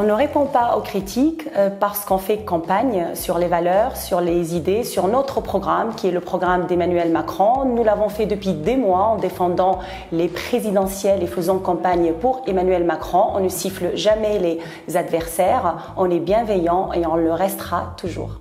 On ne répond pas aux critiques euh, parce qu'on fait campagne sur les valeurs, sur les idées, sur notre programme qui est le programme d'Emmanuel Macron. Nous l'avons fait depuis des mois en défendant les présidentielles et faisant campagne pour Emmanuel Macron. On ne siffle jamais les adversaires, on est bienveillant et on le restera toujours.